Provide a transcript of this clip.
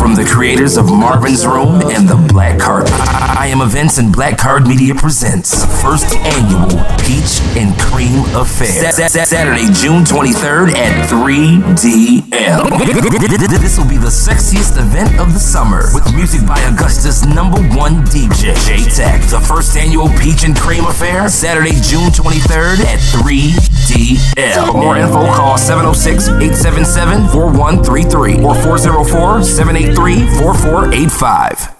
from the creators of Marvin's Room and The Black Kard. I am Events and Black Kard Media presents first annual Peach Affair. Saturday, June 23rd at 3DL. This will be the sexiest event of the summer with music by Augusta's number one DJ, J Tech. The first annual Peach and Cream Affair, Saturday, June 23rd at 3DL. For more info, call 706 877 4133 or 404 783 4485.